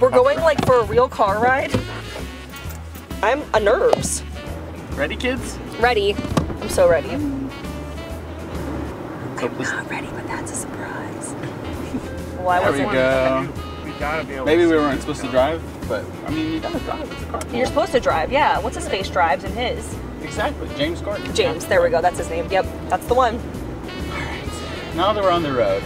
We're going like for a real car ride. I'm a nerves. Ready, kids? Ready. I'm so ready. So this- Not ready, but that's a surprise. well, I There we wasn't. go. We gotta Maybe we weren't supposed to drive, but I mean, you gotta drive. It's a car. You're supposed to drive, yeah. What's his face drives in his? Exactly. James Gordon. James, there we go. That's his name. Yep, that's the one. All right. Now that we're on the road,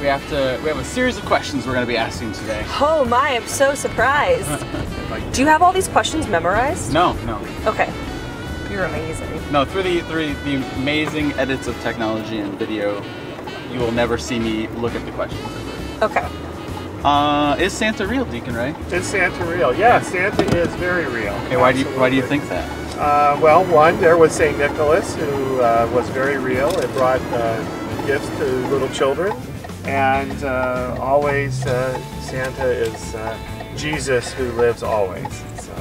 we have to. We have a series of questions we're going to be asking today. Oh my, I'm so surprised. Do you have all these questions memorized? No, no, Okay. You're amazing. no. Through the through the amazing edits of technology and video, you will never see me look at the questions. Okay. Uh, is Santa real, Deacon Ray? Is Santa real? Yeah, Santa is very real. Okay, why do you why do you think that? Uh, well, one, there was St. Nicholas, who uh, was very real and brought uh, gifts to little children. And uh, always, uh, Santa is uh, Jesus who lives always. So,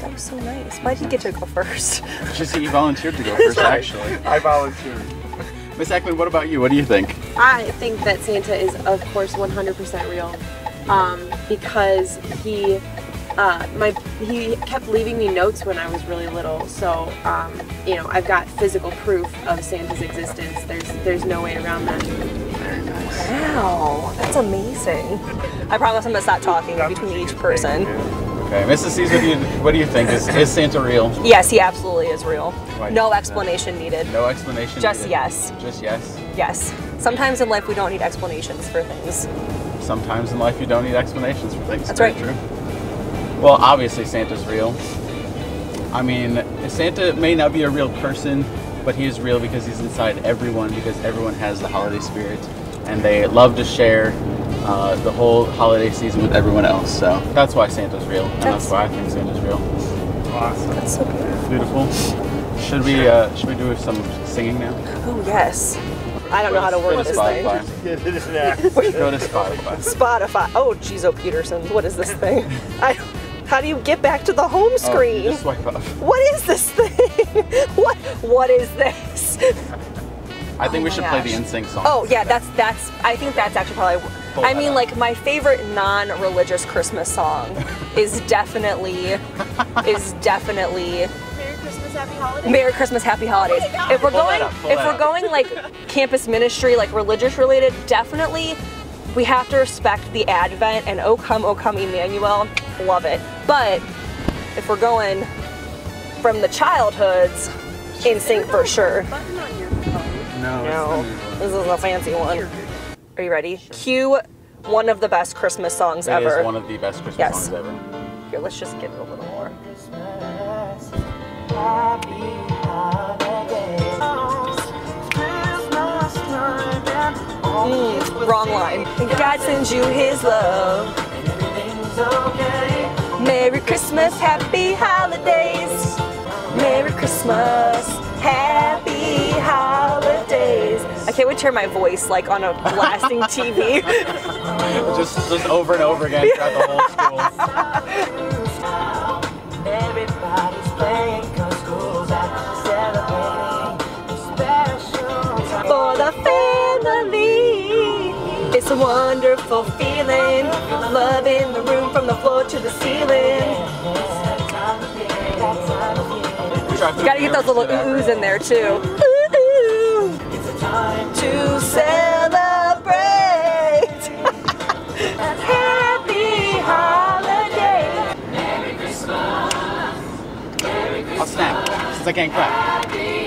That was so nice. Why did you get to go first? Just you volunteered to go first, actually. I volunteered. Miss Ekman, what about you? What do you think? I think that Santa is, of course, 100% real, um, because he, uh, my, he kept leaving me notes when I was really little. So, um, you know, I've got physical proof of Santa's existence. There's, there's no way around that. Wow, that's amazing. I promise I'm gonna stop talking between each person. Okay, Mrs. C's, what do you what do you think? Is is Santa real? Yes, he absolutely is real. Why No explanation needed. No explanation. Just needed. yes. Just yes. Yes. Sometimes in life we don't need explanations for things. Sometimes in life you don't need explanations for things. That's Very right. True. Well, obviously Santa's real. I mean, Santa may not be a real person, but he is real because he's inside everyone because everyone has the holiday spirit and they love to share uh, the whole holiday season with everyone else. So that's why Santa's real, and that's, That's- why I think Santa's real. Awesome. That's so beautiful. Beautiful. Should we uh, should we do some singing now? Oh yes. I don't know how to Go work this thing. Spotify. Get it in there. Go to Spotify. Spotify. Oh, Jizo Peterson. What is this thing? I. How do you get back to the home Oh, you screen? just swipe up. What is this thing? what? What is this? I think Oh we my should play oh the gosh. NSYNC song. Oh yeah, that's that's. I think that's actually probably. Pull I mean, up. like my favorite non-religious Christmas song is definitely is definitely Merry Christmas, Happy Holidays. Merry Christmas, Happy Holidays. Oh if we're Pull going, up, if we're up. going like campus ministry, like religious related, definitely we have to respect the Advent and "O Come, O Come, Emmanuel." Love it. But if we're going from the childhoods, NSYNC for sure. No, No, it's the new this is a fancy one. Are you ready? Cue one of the best Christmas songs It ever. is one of the best Christmas Yes. songs ever. Here, let's just give it a little more. Mm, wrong line. God sends you His love. Merry Christmas, Happy Holidays. Merry Christmas, Happy Holidays. I can't wait to hear my voice like on a blasting TV. Just, just over and over again throughout the whole school. Everybody's playing cause school's out celebrating special for the family. It's a wonderful feeling. Love in the room from the floor to the ceiling. You gotta get those little ooh oohs in there too. I'll snap since I can't clap.